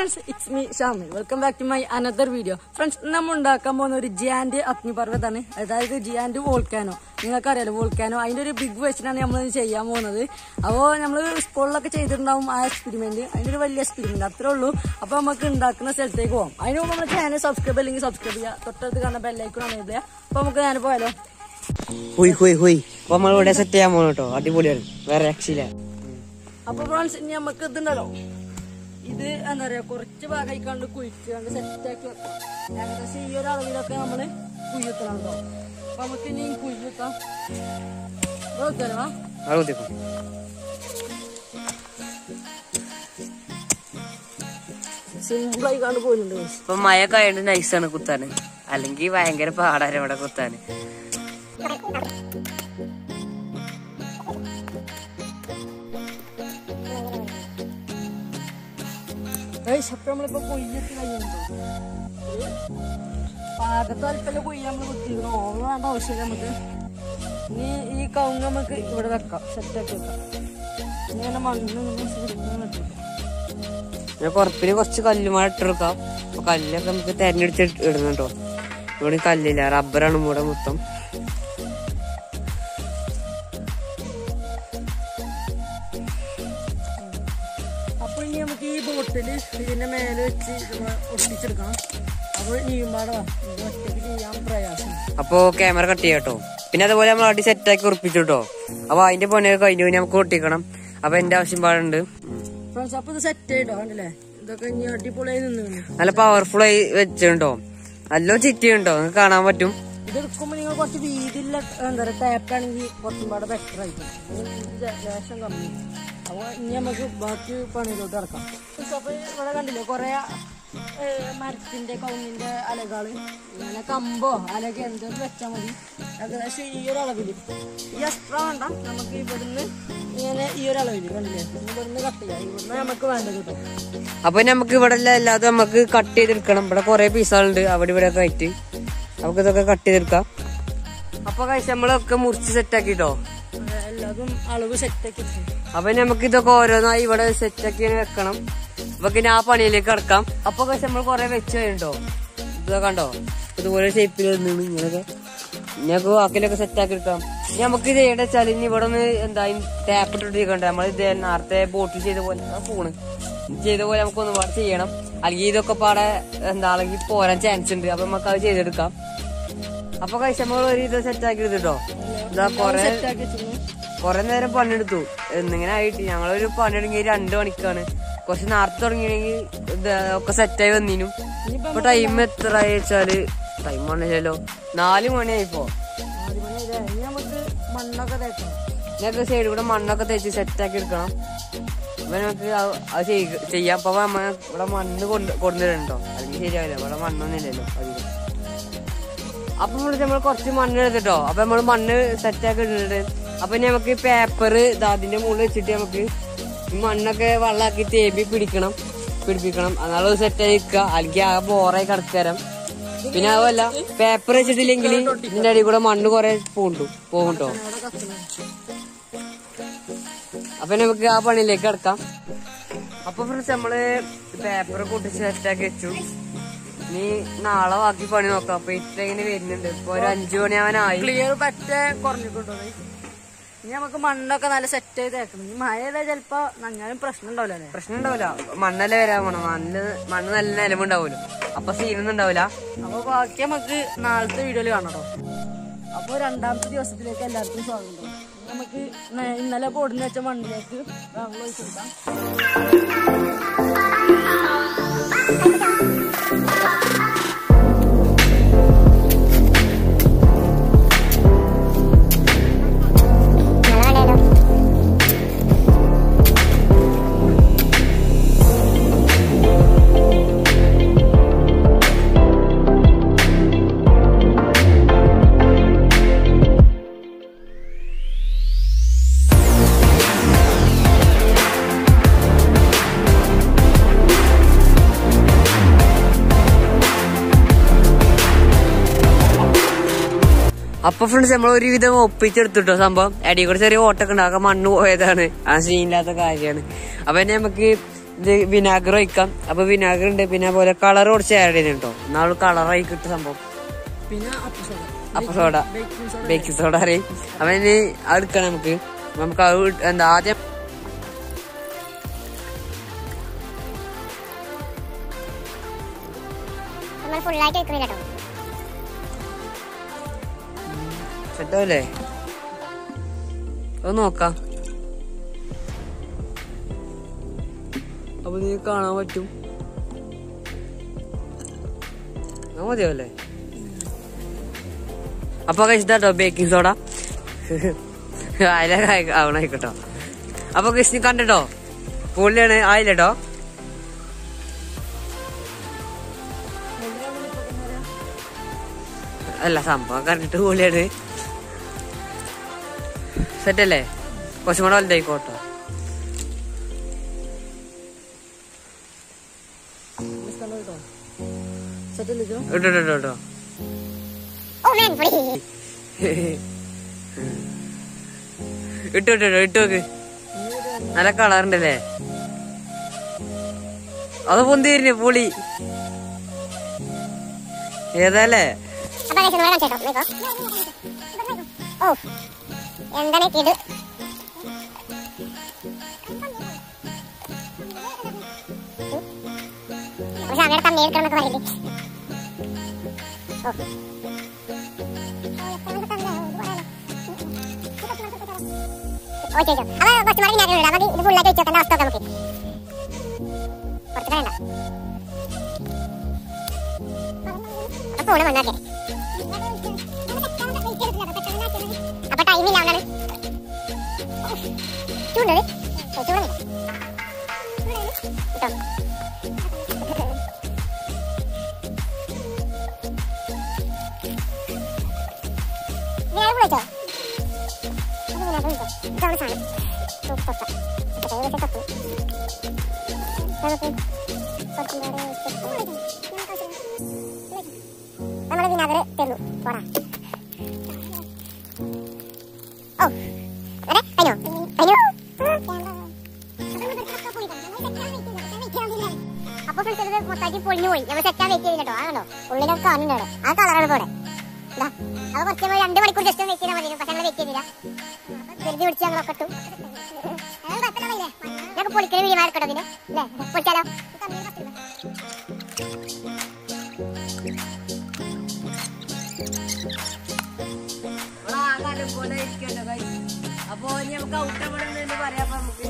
Friends it's me Shami welcome back to my another video friends നമ്മൾ ഉണ്ടാക്കാൻ പോകുന്ന ഒരു ജിയാൻഡ് അഗ്നിപർവതാണ് അതായത് ജിയാൻഡ് വോൾക്കാനോ നിങ്ങൾക്കറിയാലോ വോൾക്കാനോ അതിന്റെ ഒരു ബിഗ് വെച്ചിനാണ് നമ്മൾ ചെയ്യാൻ പോകുന്നത്. അപ്പോൾ നമ്മൾ സ്കൂളിലൊക്കെ ചെയ്തിട്ടുണ്ടാവും ആ എക്സ്പെരിമെന്റ് അതിന്റെ ഒരു വലിയ എക്സ്പെരിമെന്റ് അത്രേ ഉള്ളൂ. അപ്പോൾ നമുക്ക് ഉണ്ടാക്കുന്ന സ്ഥലത്തേക്ക് പോകാം അതിന് മുമ്പ് നമ്മുടെ ചാനൽ സബ്സ്ക്രൈബ് അല്ലെങ്കിൽ സബ്സ്ക്രൈബ് ചെയ്യുക തൊട്ടടുത്ത് കാണുന്ന ബെല്ലൈക്കൺ ആണ് ചെയ്യുക അപ്പോൾ നമുക്ക് ഞാൻ പോയാലോ? ഹുയ് ഹുയ് ഹുയ്. അപ്പോൾ നമ്മൾ ഇവിടെ സെറ്റ് ചെയ്യാൻ പോകണം കേട്ടോ അടിപൊളിയാണ്. വേറെ രക്ഷയില്ല. അപ്പൊ ഫ്രണ്ട്സ് ഇനി നമുക്ക് ഇതുണ്ടല്ലോ ഇത് എന്താ പറയാ കുറച്ച് ഭാഗമായിക്കാണ്ട് കുഴിക്കാണ്ട് സെറ്റ് സെറ്റാക്കി വെക്കാം. ഏകദേശം ഈ ഒരു അളവിലൊക്കെ നമ്മൾ കുയ്യത്തണം കേട്ടോ അപ്പൊ നമുക്ക് ഇനി കുഴിത്താം നോക്കാലോ അവിടെ കുത്തിക്കോ സിമ്പിളായി കണ്ട് പോയിട്ടുണ്ട് guys. ഇപ്പൊ മഴ കഴിയുന്നത് നൈസാണ് കുത്താന് അല്ലെങ്കിൽ ഭയങ്കര പാടാണ് ഇവിടെ കുത്താന് കഴിഞ്ഞിട്ടുണ്ടോ പാകത്ത് അല്പല്ല കൊയ്യ നമ്മൾ കുത്തിയിരുന്നു ഓവർ വേണ്ട ആവശ്യമില്ല നമുക്ക്. ഇനി ഈ കവുങ്ങ് നമുക്ക് ഇവിടെ വെക്കാം. സെറ്റാക്കി ഇങ്ങനെ മണ്ണ് കുറപ്പിന് കുറച്ച് കല്ലുമാഴ ഇട്ടെടുക്കാം കല്ലൊക്കെ നമുക്ക് തെരഞ്ഞെടുത്ത് ഇടുന്നുണ്ടോ? ഇവിടെ കല്ലില്ല റബ്ബറാണ് ഇവിടെ മൊത്തം. നമുക്ക് ഈ ബോട്ടിൽ ഇതിന്റെ മേലെ വെച്ച് ഒട്ടിച്ചെടുക്കണം. അപ്പോൾ നീമ്പാടെ ഒറ്റയ്ക്ക് ചെയ്യാൻ പ്രയാസം. അപ്പൊ ക്യാമറ കട്ട്. ചെയ്യാട്ടോ പിന്നെ അതുപോലെ നമ്മൾ അടി സെറ്റാക്കി ഉറപ്പിച്ചു കേട്ടോ. അപ്പൊ അതിന്റെ പണിയൊക്കെ കഴിഞ്ഞു പിന്നെ നമുക്ക് ഒട്ടിക്കണം. അപ്പൊ എന്റെ ആവശ്യം പാടുണ്ട്. ഫ്രണ്ട്സ് അപ്പൊ ഇത് സെറ്റ് ആയിട്ടോ? കണ്ടില്ലേ? ഇതൊക്കെ ഇനി അടിപൊളിയായി നിന്ന് നല്ല പവർഫുൾ ആയി വെച്ചിട്ടുണ്ടോ നല്ല ചിറ്റിയുണ്ടോ നിങ്ങൾക്ക് കാണാൻ പറ്റും. ഇത് എടുക്കുമ്പോ നിങ്ങൾ കുറച്ച് വീതിയില്ല എന്താ പറയാ ടാപ്പാണെങ്കിൽ കുറച്ചും പാടെ ബെറ്റർ ആയിരിക്കും. ഇത് ലേശം കമ്മി. അപ്പൊ ഇനി നമുക്ക് ബാക്കി പണിയിലോട്ട് ഇറക്കാം Friends, അപ്പൊ ഇവിടെ കണ്ടില്ലേ കൊറേ മരത്തിന്റെ കൗങ്ങിന്റെ അലകൾ ഇങ്ങനെ കമ്പോ അലക എന്തോ വെച്ചാൽ മതി. ഏകദേശം ഈ ഒരു അളവിൽ. ഈ എക്സ്ട്രാ വേണ്ട നമുക്ക് ഇവിടുന്ന് ഇങ്ങനെ ഈ ഒരു അളവിൽ കണ്ടില്ലേ? ഇവിടുന്ന് കട്ട് ചെയ്യാം. ഇവിടുന്ന് നമുക്ക് വേണ്ടത് കിട്ടും അപ്പൊ നമുക്ക് ഇവിടെ അല്ലാതെ നമുക്ക് കട്ട് ചെയ്തെടുക്കണം. ഇവിടെ കുറേ പീസുകളുണ്ട് അവിടെ ഇവിടെ ഒക്കെ ആയിട്ട്. നമുക്ക് ഇതൊക്കെ കട്ട് ചെയ്തെടുക്കാം. അപ്പൊ കഴിച്ച നമ്മളൊക്കെ മുറിച്ച് സെറ്റ് ആക്കിട്ടോ? എല്ലാതും അളവ് സെറ്റ് സെറ്റാക്കി അപ്പൊ നമുക്ക് ഇതൊക്കെ ഓരോന്നായി ഇവിടെ സെറ്റ് ആക്കി വെക്കണം. അപ്പൊ പിന്നെ ആ പണിയിലേക്ക് കിടക്കാം. അപ്പൊ പക്ഷെ നമ്മൾ കുറെ വെച്ച് കഴിഞ്ഞോ ഇതൊക്കെ കണ്ടോ? ഇതുപോലെ ഷേപ്പിൽ വന്നു ഇങ്ങനെയൊക്കെ ഞങ്ങൾക്ക് വാക്കിലൊക്കെ സെറ്റ് ആക്കി എടുക്കാം. ഇനി നമുക്ക് ഇത് ചെയ്യേണ്ട വെച്ചാൽ ഇനി ഇവിടെ ഒന്ന് എന്താ ടാപ്പ് ഇട്ടിട്ട് നമ്മൾ ഇത് നേരത്തെ ബോട്ടിൽ ചെയ്ത പോലെ ഫോണ് ചെയ്ത പോലെ നമുക്ക് ഒന്ന് പാടെ ചെയ്യണം. അല്ലെങ്കിൽ ഇതൊക്കെ പാടെ എന്താ അല്ലെങ്കിൽ പോരാൻ ചാൻസ് ഉണ്ട്. അപ്പൊ നമുക്ക് അത് ചെയ്തെടുക്കാം. അപ്പൊ കഴിച്ച നമ്മൾ ഒരു ഇത് സെറ്റ് ആക്കി എടുത്തിട്ടോ? ഇതാ കൊറേ കൊറേ നേരം പണിയെടുത്തു. എന്നിങ്ങനെ ആയിട്ട് ഞങ്ങളൊരു പണി തുടങ്ങി രണ്ടു മണിക്കാണ്. കുറച്ച് നേരത്തെ തുടങ്ങിയെങ്കിൽ ഒക്കെ സെറ്റായി വന്നിനു. ഇപ്പൊ ടൈം എത്ര വെച്ചാൽ? ടൈം ആണല്ലോ. നാല് മണിയായിപ്പോ. ഞങ്ങൾക്ക് സൈഡിൽ കൂടെ മണ്ണൊക്കെ തേച്ച് സെറ്റാക്കി എടുക്കണം. അപ്പൊ നമുക്ക് അത് ചെയ്യാൻ പോവാ നമ്മ ഇവിടെ മണ്ണ് കൊണ്ട് കൊണ്ടുവരണ്ടോ? അല്ലെങ്കിൽ ശരിയാവില്ല. ഇവിടെ മണ്ണൊന്നും ഇല്ലല്ലോ അധികം. അപ്പൊ നമ്മൾ നമ്മൾ കുറച്ച് മണ്ണ് എടുത്തിട്ടോ? അപ്പൊ നമ്മൾ മണ്ണ് സെറ്റാക്കി ഇട്ടിട്ടുണ്ട്. അപ്പൊ നമുക്ക് പേപ്പർ അതിന്റെ മുകളിൽ വെച്ചിട്ട് നമുക്ക് മണ്ണൊക്കെ വെള്ളമാക്കി തേമ്പി പിടിക്കണം പിടിപ്പിക്കണം. എന്നാലും സെറ്റ് ആയി നിൽക്കുക. അല്ലെങ്കിൽ ആ ബോറായി കിടക്കരം. പിന്നെ അതുമല്ല പേപ്പർ വെച്ചിട്ടില്ലെങ്കിൽ ഇതിന്റെ അടിയിൽ കൂടെ മണ്ണ് കുറെ പോകണ്ടു പോകണ്ടോ അപ്പൊ നമുക്ക് ആ പണിയിലേക്ക് കിടക്കാം. അപ്പൊ ഫ്രണ്ട്സ് നമ്മൾ പേപ്പർ കൂട്ടി സെറ്റാക്കി വെച്ചു. നീ നാളെ ബാക്കി പണി നോക്കാം. അപ്പൊ ഇത്ര ഇങ്ങനെ വരുന്നുണ്ട്? ഇപ്പൊ ഒരു അഞ്ചു മണിയാവാനായി. ക്ലിയർ പറ്റേ കുറഞ്ഞിട്ടുണ്ടോ? ഇനി നമുക്ക് മണ്ണൊക്കെ നല്ല സെറ്റ് ചെയ്ത് തേക്കണം ഈ മഴ ചെയ്താൽ ചിലപ്പോ നന്നാലും പ്രശ്നം ഉണ്ടാവില്ല പ്രശ്നം ഉണ്ടാവില്ല. മണ്ണല്ലേ വരാൻ പോണം? മണ്ണ് മണ്ണ് നല്ല നിലമുണ്ടാവൂലോ അപ്പൊ സീനൊന്നും ഉണ്ടാവില്ല. അപ്പൊ ബാക്കി നമുക്ക് നാളത്തെ വീഡിയോയിൽ കാണട്ടോ. അപ്പൊ രണ്ടാമത്തെ ദിവസത്തിലേക്ക് എല്ലാവർക്കും സ്വാഗതം. നമുക്ക് ഇന്നലെ പൊടിഞ്ഞു വെച്ച മണ്ണിലേക്ക് വെള്ളം ഒഴിച്ചു കൊടുക്കാം അപ്പൊ ഫ്രണ്ട്സ് നമ്മൾ ഒരുവിധം ഒപ്പിച്ചെടുത്തിട്ടോ സംഭവം. അടി കൂടെ ചെറിയ ഓട്ടൊക്കെ ഉണ്ടാക്കാം മണ്ണ് പോയതാണ്. ആ സീനില്ലാത്ത കാര്യമാണ്. അപ്പൊ തന്നെ നമുക്ക് ഇത് വിനാഗർ ഒഴിക്കാം. അപ്പൊ വിനാഗർ ഉണ്ട്. പിന്നെ അതുപോലെ കളർ കുറച്ച് ആഡ് ചെയ്യുന്നുണ്ടോ നാളെ കളറായി കിട്ടും സംഭവം. പിന്നെ അപ്പ സോഡ അപ്പൊ സോഡ ബേക്കിംഗ് സോഡ അറിയും അപ്പൊ ഇനി എടുക്കണം നമുക്ക്. നമുക്ക് അത് എന്താ ആദ്യം നമ്മൾ ഫുള്ളായിട്ട് എടുക്കുന്നില്ല കേട്ടോ സെറ്റാവല്ലേ അത് നോക്കാം അപ്പൊ നീ കാണാൻ പറ്റും. മതിയോ അല്ലേ അപ്പൊ കഴിച്ചിട്ടോ ബേക്കിംഗ് സോഡ ആയില ആവണായിക്കോട്ടോ അപ്പൊ കൃഷ്ണി കണ്ടിട്ടോ? പുള്ളിയാണ് ആയില്ലട്ടോ അല്ല സംഭവം കണ്ടിട്ട് പുള്ളിയാണ്. സെറ്റല്ലേ? കുറച്ചും കൂടെ വലുതായിക്കോട്ടോ. ഇല്ലോ ഇട്ടോ ഇട്ടോ ഇട്ടോ ഓ മാൻ പൊടി ഇട്ടു ഇട്ടു ഇട്ടു നോക്ക് നല്ല കളറുണ്ടല്ലേ അത് പൊന്തിരിഞ്ഞു പുളി. ഏതല്ലേ? ഓ എന്താണ് ഇത്? പക്ഷെ അങ്ങനെ തന്നെ എടുക്കണമെന്നൊക്കെ പറയില്ലേ? ഓ. ഓ ചോദിച്ചോ. അവ കുറച്ച് മണി ഞാൻ നമുക്ക് ഇത് ഫുള്ളായിട്ട് വെച്ചോക്കേണ്ട അവസ്ഥ നോക്കാം നമുക്ക്? കുറച്ച് വേണ്ട അപ്പൊ ഫോണ് വന്നാക്കേ അപ്പൊ ടൈമില്ല അവനാണ് ചൂണ്ടത് ചൂടുന്നില്ല കേട്ടോ ഞാൻ വിളിച്ചോ അത് ഞാൻ വിളിച്ചോ ഇതാണ് സാധനം. തൊട്ട തൊട്ട കൈ വെച്ച തൊട്ടു നമുക്ക് കുറച്ചും കൂടെ വെച്ചിട്ട് നമ്മുടെ വിനാഗർ തന്നു. പോടാ. ഓ പൊളിഞ്ഞു പോയി. നമ്മൾ സെറ്റാൻ വെയിറ്റ് ചെയ്തില്ല കേട്ടോ. ആണോ ഉള്ളിലൊക്കെ കാണുന്നുണ്ട് ആ കളറാണ് പോലെ അപ്പൊ അത് കുറച്ച് നമ്മൾ രണ്ട് മണിക്കൂർ ജസ്റ്റ് വെയിറ്റ് ചെയ്താൽ മതി. പക്ഷെ ഞങ്ങൾ വെയിറ്റ് ചെയ്തില്ല വെറുതെ പിടിച്ച് ഞങ്ങളൊക്കെ ഇട്ടു ഞങ്ങൾക്ക് പൊളിക്കൽ വീഡിയോ മാറിക്കട്ടോ പിന്നെ. അല്ലേ പൊളിച്ചാലോ? അപ്പൊ നമുക്ക് ഔട്ട് പറയാം നമുക്ക്.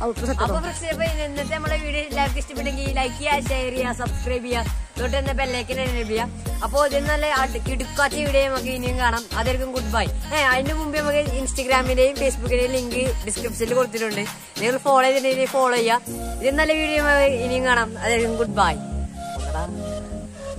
അപ്പൊ ഇന്നത്തെ നമ്മുടെ വീഡിയോ എല്ലാവർക്കും ഇഷ്ടപ്പെട്ടെങ്കിൽ ലൈക്ക് ചെയ്യുക ഷെയർ ചെയ്യുക സബ്സ്ക്രൈബ് ചെയ്യുക. തൊട്ട് തന്നെ ബെല്ലൈക്കിനെ എനേബിൾ അപ്പോൾ ഇതിൽ നല്ല കിടുക്കാച്ച വീഡിയോ നമുക്ക് ഇനിയും കാണാം. അതായിരിക്കും ഗുഡ് ബൈ ഏഹ് അതിന് മുമ്പ് നമുക്ക് ഇൻസ്റ്റഗ്രാമിന്റെയും ഫേസ്ബുക്കിന്റെയും ലിങ്ക് ഡിസ്ക്രിപ്ഷനിൽ കൊടുത്തിട്ടുണ്ട്. നിങ്ങൾ ഫോളോ ചെയ്തിട്ടുണ്ടെങ്കിൽ ഫോളോ ചെയ്യുക. ഇതിൽ നല്ല വീഡിയോ ഇനിയും കാണാം. അതായിരിക്കും ഗുഡ് ബൈ